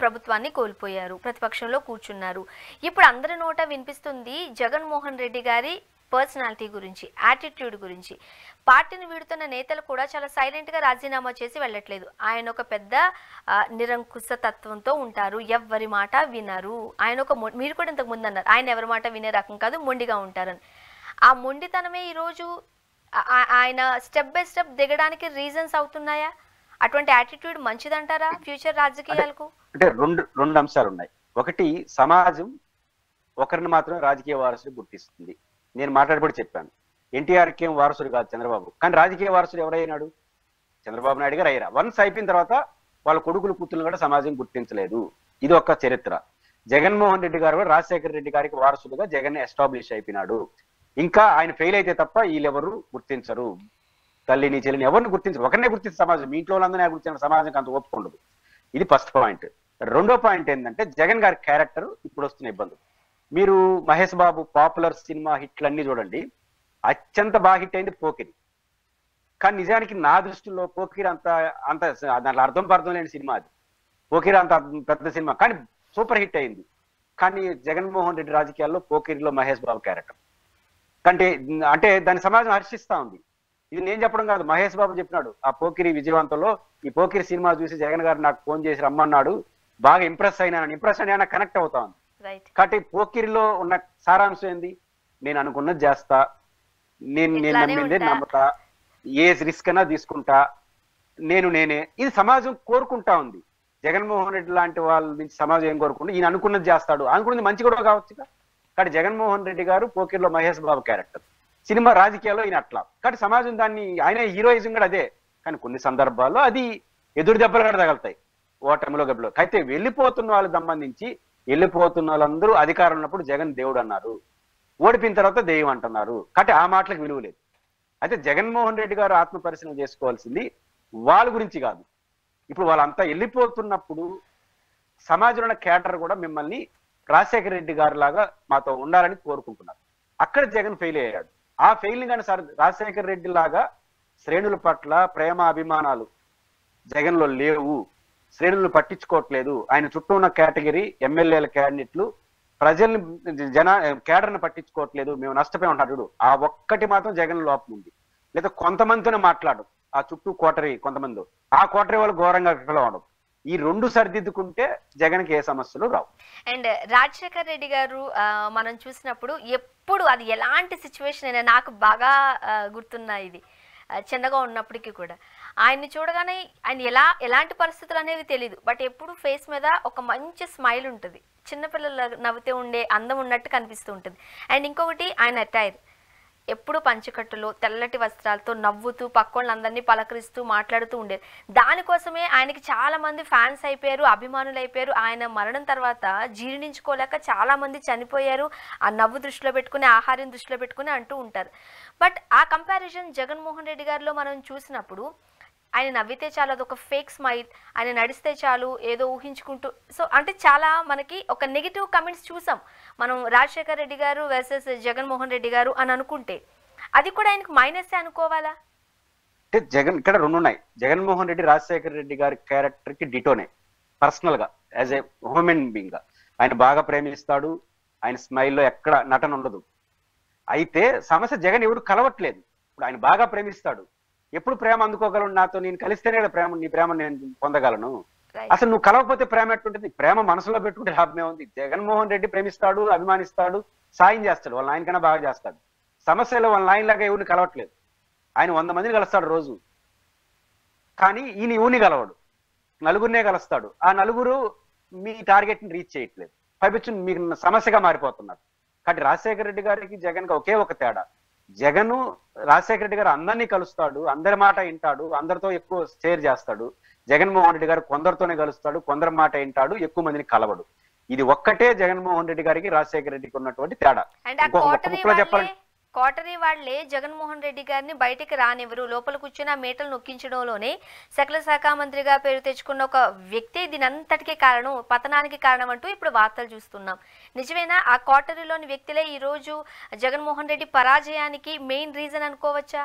ప్రభుత్వాన్ని కోల్పోయారు. ప్రతిపక్షంలో కూర్చున్నారు. ఇప్పుడు అందరి నోట వినిపిస్తుంది జగన్మోహన్ రెడ్డి గారి పర్సనాలిటీ గురించి యాటిట్యూడ్ గురించి. పార్టీని వీడుతున్న నేతలు కూడా చాలా సైలెంట్గా రాజీనామా చేసి వెళ్ళట్లేదు. ఆయన ఒక పెద్ద నిరంకుశ తత్వంతో ఉంటారు. ఎవ్వరి మాట వినరు. ఆయన ఒక మీరు కూడా ఇంతకు ముందు అన్నారు ఆయన ఎవరి మాట వినే రకం కాదు మొండిగా ఉంటారని. ఆ మొండితనమే ఈరోజు ఆయన స్టెప్ బై స్టెప్ దిగడానికి రీజన్స్ అవుతున్నాయా? అటువంటి యాటిట్యూడ్ మంచిదంటారా ఫ్యూచర్ రాజకీయాలకు? అంటే రెండు రెండు అంశాలు ఉన్నాయి. ఒకటి సమాజం ఒకరిని మాత్రం రాజకీయ వారసులు గుర్తిస్తుంది. నేను మాట్లాడబడి చెప్పాను. ఎన్టీఆర్కి ఏం వారసుడు కాదు చంద్రబాబు. కానీ రాజకీయ వారసుడు ఎవరైనాడు చంద్రబాబు నాయుడు గారు అయ్యారా. వన్స్ అయిపోయిన తర్వాత వాళ్ళ కొడుకులు కూతురు కూడా సమాజం గుర్తించలేదు. ఇది ఒక చరిత్ర. జగన్మోహన్ రెడ్డి గారు కూడా రాజశేఖర రెడ్డి గారికి వారసుడుగా జగన్ ఎస్టాబ్లిష్ అయిపోయినాడు. ఇంకా ఆయన ఫెయిల్ అయితే తప్ప వీళ్ళెవరు గుర్తించరు. తల్లిని చెల్లిని ఎవరిని గుర్తించరు? ఒకరినే గుర్తించే సమాజం. మీ ఇంట్లో వాళ్ళందరినీ గుర్తించిన సమాజంకి అంత ఒప్పుకుండదు ఇది ఫస్ట్ పాయింట్. రెండో పాయింట్ ఏంటంటే జగన్ గారి క్యారెక్టర్ ఇప్పుడు వస్తున్న ఇబ్బందులు. మీరు మహేష్ బాబు పాపులర్ సినిమా హిట్లన్నీ చూడండి అత్యంత బాగా హిట్ అయింది పోకిరి. కానీ నిజానికి నా దృష్టిలో పోకిరి అంత అంత దాంట్లో అర్థం పర్థం లేని సినిమా అది. పోకిరి అంత పెద్ద సినిమా. కానీ సూపర్ హిట్ అయింది. కానీ జగన్మోహన్ రెడ్డి రాజకీయాల్లో పోకిరిలో మహేష్ బాబు క్యారెక్టర్. అంటే అంటే దాని సమాజం హర్షిస్తా ఉంది. ఇది నేను చెప్పడం కాదు మహేష్ బాబు చెప్పినాడు. ఆ పోకిరి విజయవంతంలో ఈ పోకిరి సినిమా చూసి జగన్ గారు నాకు ఫోన్ చేసి రమ్మన్నాడు. బాగా ఇంప్రెస్ అయినాను ఇంప్రెస్ అయినా కనెక్ట్ అవుతా ఉంది. కాబట్టి పోకిరిలో ఉన్న సారాంశం ఏంది? నేను అనుకున్నది చేస్తా. నేను నేను నమ్మిందే. నమ్ముతా. ఏ రిస్క్ అయినా తీసుకుంటా. నేను నేనే. ఇది సమాజం కోరుకుంటా ఉంది. జగన్మోహన్ రెడ్డి లాంటి వాళ్ళ నుంచి సమాజం ఏం కోరుకుంటే ఈయన అనుకున్నది చేస్తాడు. అనుకున్నది మంచి కూడా కావచ్చు కాబట్టి జగన్మోహన్ రెడ్డి గారు పోకిరిలో మహేష్ బాబు క్యారెక్టర్ సినిమా రాజకీయాల్లో ఈయన అట్లా. కాబట్టి సమాజం దాన్ని ఆయన హీరోయిజం కూడా అదే. కానీ కొన్ని సందర్భాల్లో అది ఎదురు దెబ్బలు కూడా తగలుతాయి. ఓటమిలో గబ్బలో. అయితే వెళ్ళిపోతున్న వాళ్ళకి సంబంధించి వెళ్ళిపోతున్న వాళ్ళందరూ అధికారం ఉన్నప్పుడు జగన్ దేవుడు అన్నారు. ఓడిపోయిన తర్వాత దెయ్యం అంటున్నారు. కాబట్టి ఆ మాటలకు విలువ లేదు. అయితే జగన్మోహన్ రెడ్డి గారు ఆత్మ పరిశీలన చేసుకోవాల్సింది వాళ్ళ గురించి కాదు. ఇప్పుడు వాళ్ళంతా వెళ్ళిపోతున్నప్పుడు సమాజంలో ఉన్న కేటర్ కూడా మిమ్మల్ని రాజశేఖర రెడ్డి గారి లాగా మాతో ఉండాలని కోరుకుంటున్నారు. అక్కడ జగన్ ఫెయిల్ అయ్యాడు. ఆ ఫెయిలింగ్ కానీ సార్ రాజశేఖర్ రెడ్డి లాగా శ్రేణుల పట్ల ప్రేమ అభిమానాలు జగన్లో లేవు. శ్రేణులను పట్టించుకోవట్లేదు. ఆయన చుట్టూ ఉన్న కేటగిరీ ఎమ్మెల్యేల క్యాండిడేట్లు ప్రజల్ని జన కేడర్ని పట్టించుకోవట్లేదు. మేము నష్టపోయి ఉంటాడు చూడు ఆ ఒక్కటి మాత్రం జగన్ లోపం ఉంది. లేదా కొంతమందితోనే మాట్లాడు ఆ చుట్టూ కోటరీ కొంతమంది. ఆ కోటరీ వాళ్ళు ఘోరంగా విఫలవడం ఈ రెండు సరిదిద్దుకుంటే జగన్కి ఏ సమస్యలు రావు. అండ్ రాజశేఖర్ రెడ్డి గారు మనం చూసినప్పుడు ఎప్పుడు అది ఎలాంటి సిచ్యువేషన్ అయినా నాకు బాగా గుర్తున్నాయి ఇది. చిన్నగా ఉన్నప్పటికీ కూడా. ఆయన్ని చూడగానే ఆయన ఎలా ఎలాంటి పరిస్థితులు అనేవి తెలియదు బట్ ఎప్పుడు ఫేస్ మీద ఒక మంచి స్మైల్ ఉంటుంది. చిన్నపిల్లలు నవ్వుతూ ఉండే అందం ఉన్నట్టు కనిపిస్తూ ఉంటుంది. అండ్ ఇంకొకటి ఆయన అటైర్ ఎప్పుడు పంచకట్టులో తెల్లటి వస్త్రాలతో నవ్వుతూ పక్కోళ్ళందరినీ పలకరిస్తూ మాట్లాడుతూ ఉండేది. దానికోసమే ఆయనకి చాలా మంది ఫ్యాన్స్ అయిపోయారు అభిమానులు అయిపోయారు ఆయన మరణం తర్వాత జీర్ణించుకోలేక చాలా మంది చనిపోయారు. ఆ నవ్వు దృష్టిలో పెట్టుకుని ఆహారం దృష్టిలో పెట్టుకుని అంటూ ఉంటారు. బట్ ఆ కంపారిజన్ జగన్మోహన్ రెడ్డి గారిలో మనం చూసినప్పుడు ఆయన నవ్వితే చాలు అదొక ఫేక్ స్మైల్ ఆయన నడిస్తే చాలు ఏదో ఊహించుకుంటూ. సో అంటే చాలా మనకి ఒక నెగిటివ్ కమెంట్స్ చూసాం. మనం రాజశేఖర్ రెడ్డి గారు వర్సెస్ జగన్మోహన్ రెడ్డి గారు అని అనుకుంటే అది కూడా ఆయనకు మైనస్ అనుకోవాలా? అంటే జగన్ ఇక్కడ రెండు ఉన్నాయి జగన్మోహన్ రెడ్డి రాజశేఖర్ రెడ్డి గారి క్యారెక్టర్కి డిటోనే పర్సనల్గా యాజ్ ఏ హ్యూమన్ బీయింగ్గా. ఆయన బాగా ప్రేమిస్తాడు ఆయన స్మైల్లో ఎక్కడ నటన ఉండదు. అయితే సమస్య జగన్ ఎవడు కలవట్లేదు. ఇప్పుడు ఆయన బాగా ప్రేమిస్తాడు. ఎప్పుడు ప్రేమ అందుకోగలను నాతో? నేను కలిస్తేనే కదా ప్రేమ నీ ప్రేమ నేను పొందగలను. అసలు నువ్వు కలవకపోతే ప్రేమ ఎట్టుంటుంది? ప్రేమ మనసులో పెట్టుకుంటే లాభమే ఉంది. జగన్మోహన్ రెడ్డి ప్రేమిస్తాడు అభిమానిస్తాడు సాయం చేస్తాడు. వాళ్ళ ఆయనకన్నా బాగా చేస్తాడు. సమస్యలో వాళ్ళ ఆయన లాగా ఎవరిని కలవట్లేదు. ఆయన వంద మందిని కలుస్తాడు రోజు. కానీ ఈయన ఎవరిని కలవడు? నలుగురినే కలుస్తాడు. ఆ నలుగురు మీ టార్గెట్ని రీచ్ చేయట్లేదు. పైపించి మీకు సమస్యగా మారిపోతున్నారు. కాబట్టి రాజశేఖర రెడ్డి గారికి జగన్ ఒకే ఒక తేడా. జగన్ రాజశేఖర రెడ్డి గారు అందరినీ కలుస్తాడు అందరి మాట వింటాడు అందరితో ఎక్కువ షేర్ చేస్తాడు. జగన్మోహన్ రెడ్డి గారు కొందరితోనే కలుస్తాడు కొందరి మాట వింటాడు ఎక్కువ మందిని కలవడు. ఇది ఒక్కటే జగన్మోహన్ రెడ్డి గారికి రాజశేఖర రెడ్డికి ఉన్నటువంటి తేడా. ఇంకొక చెప్పాలంటే కోటరీ వాళ్ళే జగన్మోహన్ రెడ్డి గారిని బయటికి రానివ్వరు. లోపల కూర్చుని మేటలు నొక్కించడంలోనే సకల శాఖ మంత్రిగా పేరు తెచ్చుకున్న ఒక వ్యక్తి దీని కారణం పతనానికి కారణం అంటూ ఇప్పుడు వార్తలు చూస్తున్నాం. నిజమేనా? ఆ కోటరీలోని వ్యక్తులే ఈ రోజు జగన్మోహన్ రెడ్డి పరాజయానికి మెయిన్ రీజన్ అనుకోవచ్చా?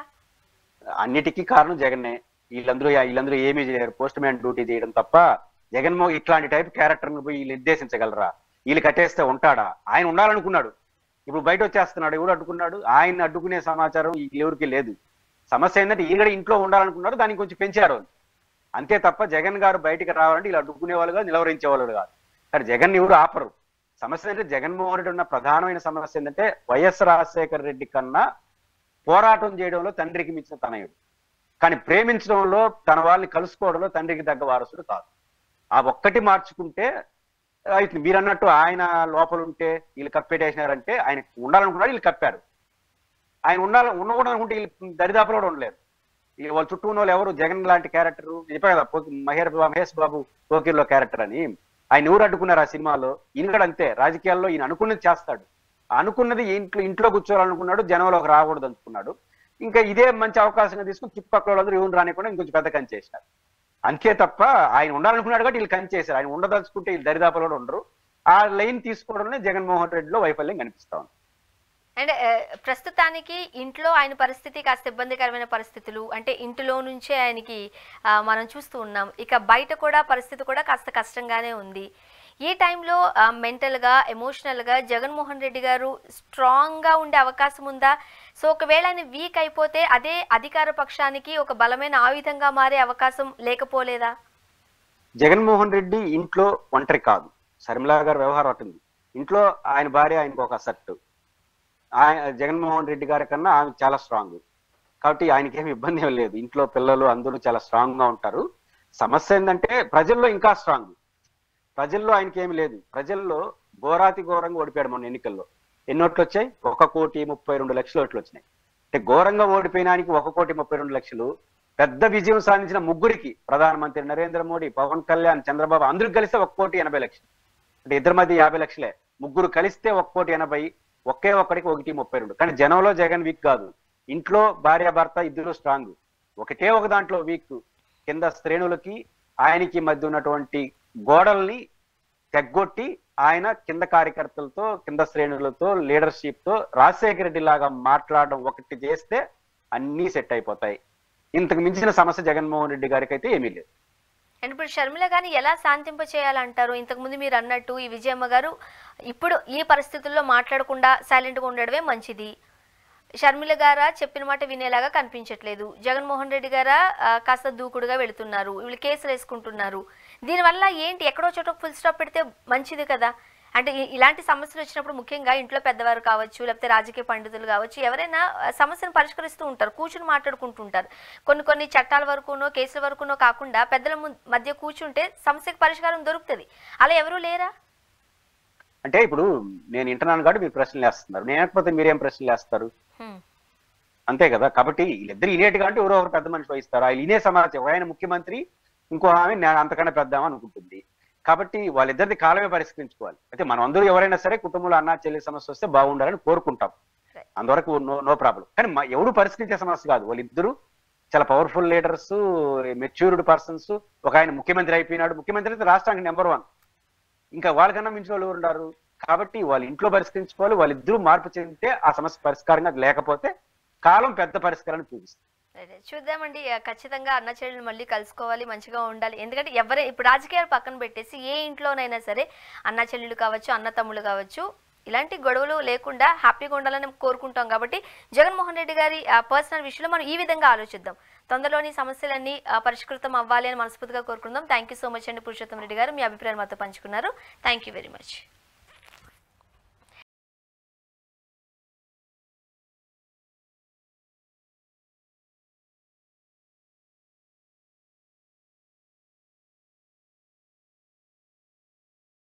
అన్నిటికీ కారణం జగన్నే. వీళ్ళందరూ వీళ్ళందరూ ఏమీ చేయలేరు. పోస్ట్ మ్యాన్ డ్యూటీ చేయడం తప్ప జగన్మోహన్ ఇట్లాంటి టైప్ క్యారెక్టర్ పోయి వీళ్ళు నిర్దేశించగలరా? వీళ్ళు కట్టేస్తే ఉంటాడా? ఆయన ఉండాలనుకున్నాడు. ఇప్పుడు బయట వచ్చేస్తున్నాడు ఎవడు అడ్డుకున్నాడు? ఆయన అడ్డుకునే సమాచారం ఎవరికి లేదు. సమస్య ఏంటంటే ఈయన ఇంట్లో ఉండాలనుకున్నారు దానికి కొంచెం పెంచారు అంతే తప్ప జగన్ గారు బయటికి రావాలంటే ఇలా అడ్డుకునే వాళ్ళు కాదు నిలవరించే వాళ్ళు కాదు. కానీ జగన్ ఎవరు ఆపరు. సమస్య ఏంటంటే జగన్మోహన్ రెడ్డి ఉన్న ప్రధానమైన సమస్య ఏంటంటే వైఎస్ రాజశేఖర రెడ్డి కన్నా పోరాటం చేయడంలో తండ్రికి మించిన తనయుడు. కానీ ప్రేమించడంలో తన వాళ్ళని కలుసుకోవడంలో తండ్రికి తగ్గ వారసుడు కాదు. ఆ ఒక్కటి మార్చుకుంటే మీరు అన్నట్టు ఆయన లోపల ఉంటే వీళ్ళు కప్పేటేసినారంటే ఆయన ఉండాలనుకున్నాడు వీళ్ళు కప్పారు. ఆయన ఉండాలి ఉండకూడదు అనుకుంటే వీళ్ళు దరిదాపులో కూడా ఉండలేరు. వాళ్ళ చుట్టూ ఉన్న వాళ్ళు ఎవరు? జగన్ లాంటి క్యారెక్టర్ చెప్పారు కదా మహేర్ బాబు మహేష్ బాబు పోకిర్లో క్యారెక్టర్ అని. ఆయన ఎవరు అడ్డుకున్నారు ఆ సినిమాలో? ఈయన కూడా అంతే. రాజకీయాల్లో ఈయన అనుకున్నది చేస్తాడు. అనుకున్నది ఇంట్లో ఇంట్లో కూర్చోవాలనుకున్నాడు జనంలోకి రాకూడదు అనుకున్నాడు ఇంకా ఇదే మంచి అవకాశంగా తీసుకుని చుట్టుపక్కల వాళ్ళందరూ ఎవరు రానికుండా ఇంకొంచెం పెద్ద కంచి అంతే తప్ప ఆయన ఉండాలనుకున్నాడు కాబట్టి వీళ్ళు కంచేశారు. ఆయన ఉండదలుచుకుంటే వీళ్ళు దరిదాపులో కూడా ఉండరు. ఆ లైన్ తీసుకోవడంలో జగన్మోహన్ రెడ్డిలో వైఫల్యం కనిపిస్తా ఉంది. అండ్ ప్రస్తుతానికి ఇంట్లో ఆయన పరిస్థితి కాస్త ఇబ్బందికరమైన పరిస్థితులు అంటే ఇంటిలో నుంచే ఆయనకి మనం చూస్తూ ఉన్నాం. ఇక బయట కూడా పరిస్థితి కూడా కాస్త కష్టంగానే ఉంది. ఈ టైంలో మెంటల్గా ఎమోషనల్గా జగన్మోహన్ రెడ్డి గారు స్ట్రాంగ్గా ఉండే అవకాశం ఉందా? సో ఒకవేళ ఆయన వీక్ అయిపోతే అదే అధికార పక్షానికి ఒక బలమైన ఆయుధంగా మారే అవకాశం లేకపోలేదా? జగన్మోహన్ రెడ్డి ఇంట్లో ఒంటరి కాదు. శర్మిలా గారు వ్యవహారం అటుంది. ఇంట్లో ఆయన భార్య ఆయనకు ఒక అసట్టు ఆయన జగన్మోహన్ రెడ్డి గారి కన్నా ఆమె చాలా స్ట్రాంగ్. కాబట్టి ఆయనకి ఇబ్బంది ఏం లేదు. ఇంట్లో పిల్లలు అందరూ చాలా స్ట్రాంగ్గా ఉంటారు. సమస్య ఏంటంటే ప్రజల్లో ఇంకా స్ట్రాంగ్. ప్రజల్లో ఆయనకి ఏమి లేదు. ప్రజల్లో ఘోరాతి ఘోరంగా ఓడిపోయాడు మొన్న ఎన్నికల్లో. ఎన్ని ఓట్లు వచ్చాయి? ఒక కోటి ముప్పై రెండు లక్షల ఓట్లు వచ్చినాయి. అంటే ఘోరంగా ఓడిపోయినానికి ఒక కోటి ముప్పై రెండు లక్షలు పెద్ద విజయం సాధించిన ముగ్గురికి ప్రధానమంత్రి నరేంద్ర మోడీ పవన్ కళ్యాణ్ చంద్రబాబు అందరూ కలిస్తే ఒక కోటి ఎనభై లక్షలు. అంటే ఇద్దరి మధ్య యాభై లక్షలే. ముగ్గురు కలిస్తే ఒక కోటి ఎనభై ఒకే ఒక్కడికి ఒకటి ముప్పై రెండు. కానీ జనంలో జగన్ వీక్ కాదు. ఇంట్లో భార్య భర్త ఇద్దరు స్ట్రాంగ్. ఒకటే ఒక దాంట్లో వీక్. కింద శ్రేణులకి ఆయనకి మధ్య ఉన్నటువంటి గోడల్ని తెగ్గొట్టి ఆయన కింద కార్యకర్తలతో కింద శ్రేణులతో లీడర్షిప్తో రాజశేఖర రెడ్డి లాగా మాట్లాడడం ఒకటి చేస్తే అన్నీ సెట్ అయిపోతాయి. ఇంతకు మించిన సమస్య జగన్మోహన్ రెడ్డి గారికి అయితే ఏమీ లేదు. అండ్ ఇప్పుడు షర్మిల గారిని ఎలా శాంతింప చేయాలంటారు? ఇంతకుముందు మీరు అన్నట్టు ఈ విజయమ్మ గారు ఇప్పుడు ఈ పరిస్థితుల్లో మాట్లాడకుండా సైలెంట్గా ఉండడమే మంచిది. షర్మిల గారా? చెప్పిన మాట వినేలాగా కనిపించట్లేదు. జగన్మోహన్ రెడ్డి గారా? కాస్త దూకుడుగా వెళుతున్నారు. వీళ్ళు కేసులు వేసుకుంటున్నారు దీనివల్ల ఏంటి? ఎక్కడో చోట ఫుల్ స్టాప్ పెడితే మంచిది కదా. అంటే ఇలాంటి సమస్యలు వచ్చినప్పుడు ముఖ్యంగా ఇంట్లో పెద్దవారు కావచ్చు లేకపోతే రాజకీయ పండితులు కావచ్చు ఎవరైనా సమస్యను పరిష్కరిస్తూ ఉంటారు కూర్చుని మాట్లాడుకుంటుంటారు కొన్ని కొన్ని చట్టాల వరకునో కేసుల వరకునో కాకుండా పెద్దల మధ్య కూర్చుంటే సమస్యకు పరిష్కారం దొరుకుతుంది. అలా ఎవరూ లేరా? అంటే ఇప్పుడు నేను వింటున్నాను కాబట్టి మీరు ప్రశ్నలు వేస్తున్నారు. నేను లేకపోతే మీరేం ప్రశ్నలు వేస్తారు. అంతే కదా. కాబట్టి వీళ్ళిద్దరు ఇనేట్టుగా అంటే ఎవరో ఒకరు పెద్ద మనిషి వహిస్తారు. ఆ ఇనే సమాచారం ఆయన ముఖ్యమంత్రి ఇంకో ఆమె నేను అంతకన్నా పెద్దామని అనుకుంటుంది కాబట్టి వాళ్ళిద్దరిది కాలమే పరిష్కరించుకోవాలి. అయితే మనం అందరూ ఎవరైనా సరే కుటుంబంలో అన్నా చెల్లి సమస్య వస్తే బాగుండాలని కోరుకుంటాం. అంతవరకు నో నో ప్రాబ్లం. కానీ ఎవడు పరిష్కరించే సమస్య కాదు. వాళ్ళిద్దరూ చాలా పవర్ఫుల్ లీడర్స్ మెచ్యూర్డ్ పర్సన్స్ ఒక ఆయన ముఖ్యమంత్రి అయిపోయినాడు. ముఖ్యమంత్రి అయితే రాష్ట్రానికి నెంబర్ వన్ ఇంకా వాళ్ళకన్నా మించిన వాళ్ళు ఉన్నారు? కాబట్టి వాళ్ళ ఇంట్లో పరిష్కరించుకోవాలి. వాళ్ళిద్దరూ మార్పు చెందితే ఆ సమస్య పరిష్కారంగా లేకపోతే కాలం పెద్ద పరిష్కారాన్ని చూపిస్తుంది. చూద్దామండి. ఖచ్చితంగా అన్న చెల్లెలు మళ్ళీ కలుసుకోవాలి మంచిగా ఉండాలి. ఎందుకంటే ఎవరే ఇప్పుడు రాజకీయాలు పక్కన పెట్టేసి ఏ ఇంట్లోనైనా సరే అన్న చెల్లెలు కావచ్చు అన్న తమ్ముళ్ళు కావచ్చు ఇలాంటి గొడవలు లేకుండా హ్యాపీగా ఉండాలని కోరుకుంటాం కాబట్టి జగన్మోహన్ రెడ్డి గారి పర్సనల్ విషయంలో మనం ఈ విధంగా ఆలోచిద్దాం. తొందరలోని సమస్యలన్నీ పరిష్కృతం అవ్వాలి అని మనస్ఫూర్తిగా కోరుకుందాం. థ్యాంక్ యూ సో మచ్ అండి పురుషోత్తం రెడ్డి గారు. మీ అభిప్రాయం మాతో పంచుకున్నారు. Thank you very much.